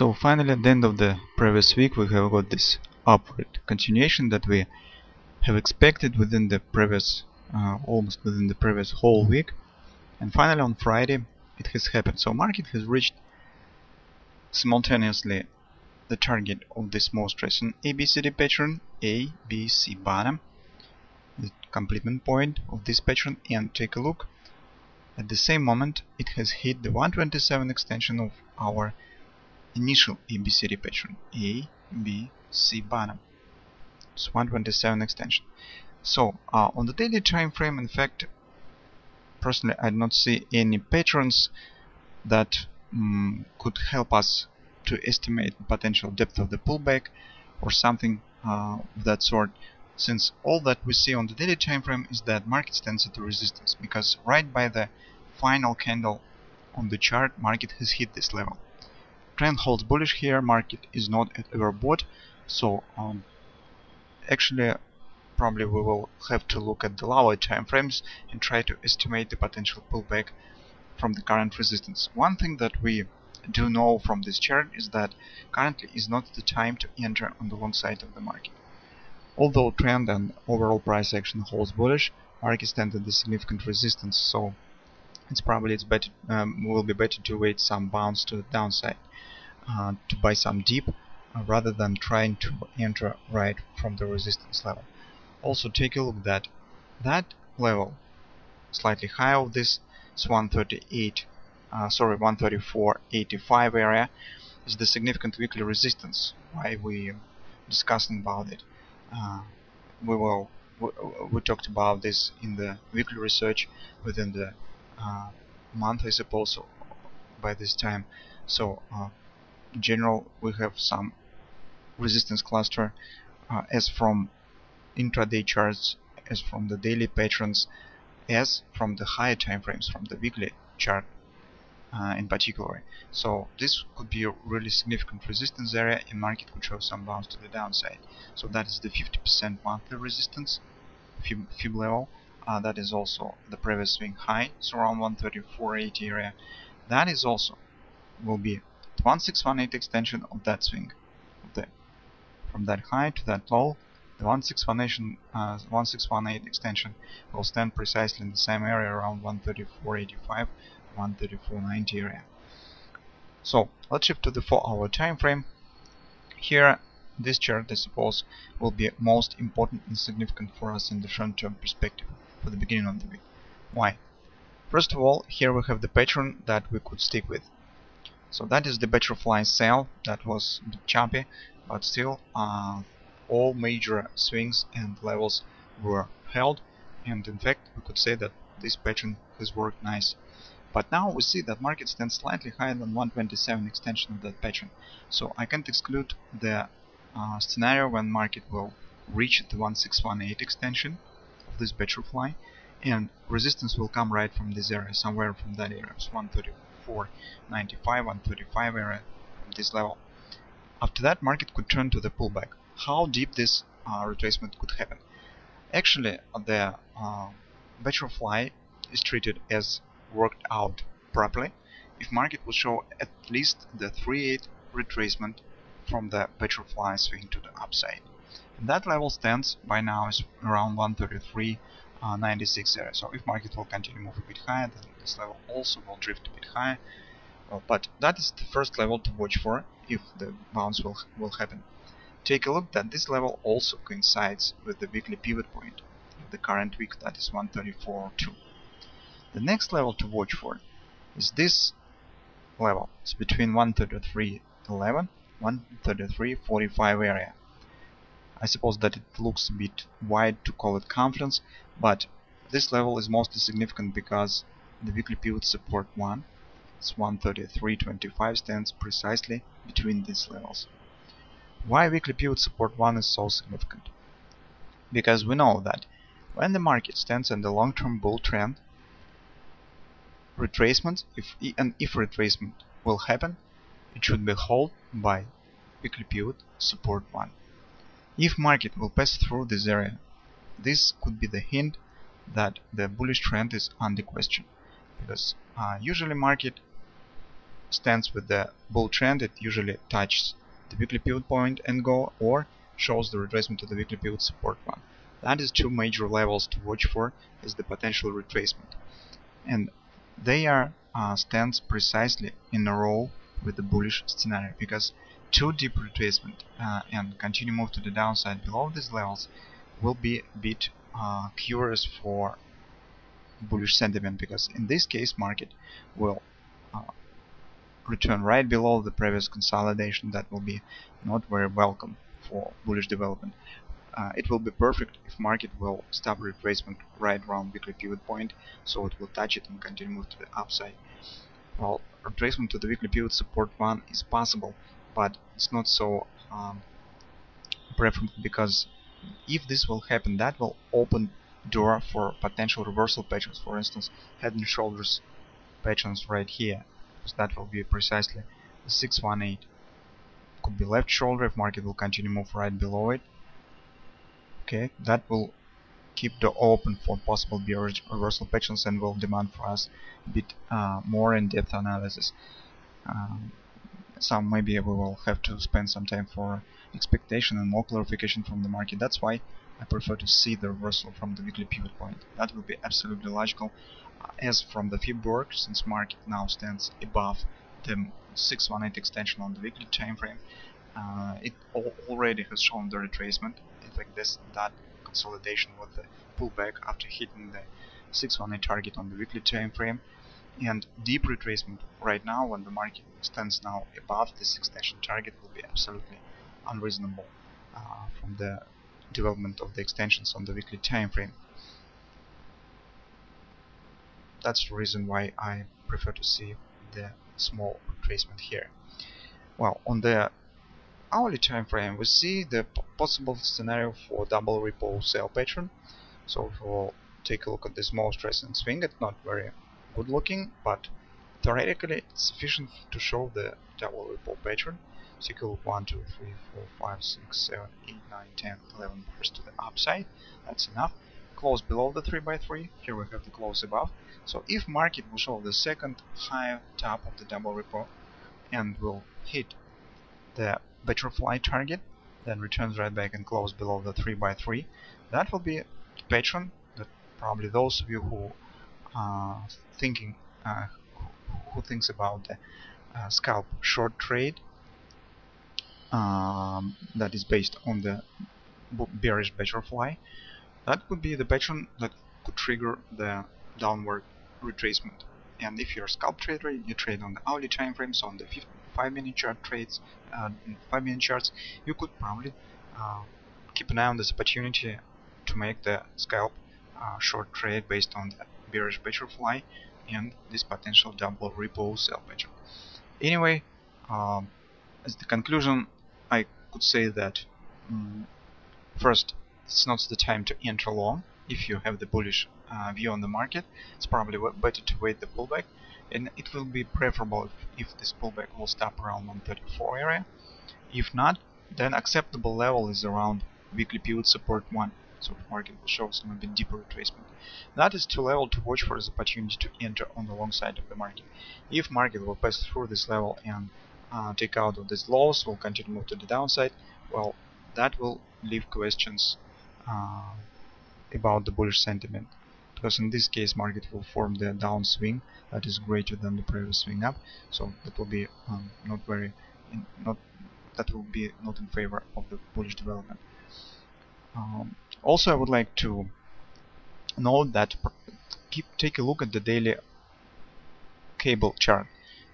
So finally at the end of the previous week we have got this upward continuation that we have expected within the previous uh, almost within the previous whole week. And finally on Friday it has happened. So market has reached simultaneously the target of this most recent ABCD pattern A, B, C bottom the completion point of this pattern and take a look. At the same moment it has hit the 127 extension of our initial ABCD pattern A, B, C bottom. It's 127 extension. So uh, on the daily time frame, in fact, personally, I do not see any patterns that um, could help us to estimate potential depth of the pullback or something uh, of that sort since all that we see on the daily time frame is that market stands at resistance because right by the final candle on the chart market has hit this level trend holds bullish here market is not at overbought. So um, actually probably we will have to look at the lower time frames and try to estimate the potential pullback from the current resistance. One thing that we do know from this chart is that currently is not the time to enter on the long side of the market. Although trend and overall price action holds bullish market stands at the significant resistance so it's probably it's better um, will be better to wait some bounce to the downside uh, to buy some deep uh, rather than trying to enter right from the resistance level. Also take a look that that level slightly higher of this is 138 uh, sorry 134.85 area is the significant weekly resistance why we discussing about it uh, we will we, we, talked about this in the weekly research within the uh, month I suppose by this time. So uh, in general we have some resistance cluster uh, as from intraday charts as from the daily patterns as from the higher time frames from the weekly chart uh, in particular. So this could be a really significant resistance area and market could show some bounce to the downside. So that is the 50% monthly resistance fib, fib level uh, that is also the previous swing high so around 134.80 area that is also will be 1618 extension of that swing. The, from that high to that low, the 1618, uh, 1618 extension will stand precisely in the same area around 134.85, 134.90 area. So let's shift to the 4 hour time frame. Here this chart I suppose will be most important and significant for us in the short term perspective for the beginning of the week. Why? First of all, here we have the pattern that we could stick with. So that is the butterfly sell that was choppy, but still uh, all major swings and levels were held and in fact we could say that this pattern has worked nice. But now we see that market stands slightly higher than 127 extension of that pattern. So I can't exclude the uh, scenario when market will reach the 1618 extension this butterfly and resistance will come right from this area, somewhere from that area, so 130. 495 135 area from this level. After that, market could turn to the pullback. How deep this uh, retracement could happen? Actually, the uh, butterfly is treated as worked out properly if market will show at least the 3-8 retracement from the butterfly swing to the upside. And that level stands by now is around 133 uh, 96 area. So if market will continue move a bit higher, then this level also will drift a bit higher. Well, but that is the first level to watch for if the bounce will, will happen. Take a look that this level also coincides with the weekly pivot point of the current week, that is 134.2. The next level to watch for is this level. It's between 133.11 133.45 area. I suppose that it looks a bit wide to call it confidence, but this level is mostly significant because the weekly pivot support 1, it's 133.25 stands precisely between these levels. Why weekly pivot support 1 is so significant? Because we know that when the market stands in the long-term bull trend, retracement, if and if retracement will happen, it should be held by weekly pivot support 1. If market will pass through this area, this could be the hint that the bullish trend is under question. Because uh, usually market stands with the bull trend it usually touches the weekly pivot point and go or shows the retracement to the weekly pivot support one. That is two major levels to watch for is the potential retracement. And they are uh, stands precisely in a row with the bullish scenario because too deep retracement uh, and continue move to the downside below these levels will be a bit uh, curious for bullish sentiment because in this case market will uh, return right below the previous consolidation that will be not very welcome for bullish development. Uh, it will be perfect if market will stop retracement right around weekly pivot point so it will touch it and continue move to the upside. Well, retracement to the weekly pivot support one is possible but it's not so um, preferable because if this will happen, that will open door for potential reversal patterns. For instance, head and shoulders patterns right here. So that will be precisely 618. Could be left shoulder if market will continue move right below it. Okay, that will keep the open for possible bearish reversal patterns and will demand for us a bit uh, more in-depth analysis. Um, some maybe we will have to spend some time for expectation and more clarification from the market. That's why I prefer to see the reversal from the weekly pivot point. That will be absolutely logical uh, as from the Fib work, since market now stands above the 618 extension on the weekly time frame. Uh, it al already has shown the retracement. In fact, this that consolidation with the pullback after hitting the 618 target on the weekly time frame and deep retracement right now when the market stands now above this extension target will be absolutely unreasonable uh, from the development of the extensions on the weekly time frame. That's the reason why I prefer to see the small retracement here. Well, on the hourly time frame, we see the possible scenario for double repo sell pattern. So if we'll take a look at this most recent swing, it's not very good looking, but theoretically it's sufficient to show the double repo pattern. So you look 1, 2, 3, 4, 5, 6, 7, 8, 9, 10, 11 bars to the upside. That's enough. Close below the 3 by 3 Here we have the close above. So if market will show the second high top of the double repo and will hit the butterfly target, then returns right back and close below the 3 by 3 that will be the pattern that probably those of you who thinking uh, who thinks about the uh, scalp short trade um, that is based on the bearish butterfly, that could be the pattern that could trigger the downward retracement. And if you're a scalp trader, you trade on the hourly time frames, on the 5 minute chart trades, uh, 5 minute charts, you could probably uh, keep an eye on this opportunity to make the scalp short trade based on the bearish butterfly and this potential double repo sell pattern. Anyway, um, as the conclusion, I could say that um, first, it's not the time to enter long. If you have the bullish uh, view on the market, it's probably better to wait the pullback, and it will be preferable if, if this pullback will stop around 134 area. If not, then acceptable level is around weekly pivot support 1 so market will show some a bit deeper retracement. That is two level to watch for this opportunity to enter on the long side of the market. If market will pass through this level and uh, take out of these lows, will continue to move to the downside, well, that will leave questions uh, about the bullish sentiment. Because in this case, market will form the downswing that is greater than the previous swing up, so that will be um, not very, in, not that will be not in favor of the bullish development. Um, also, I would like to note that keep take a look at the daily cable chart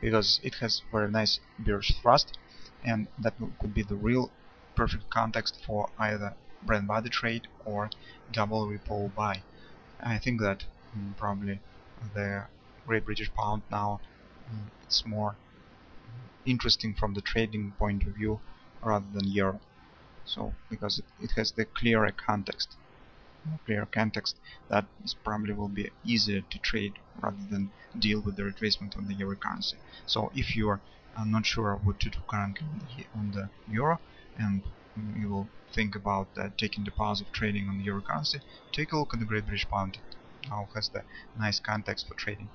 because it has very nice bearish thrust and that could be the real perfect context for either bread body trade or double repo buy. I think that mm, probably the Great British Pound now mm, it's more interesting from the trading point of view rather than euro. So because it, has the clearer context, clearer context that is probably will be easier to trade rather than deal with the retracement on the euro currency. So if you are uh, not sure what to do currently on the euro and you will think about uh, taking the path of trading on the euro currency, take a look at the Great British Pound. it Now has the nice context for trading.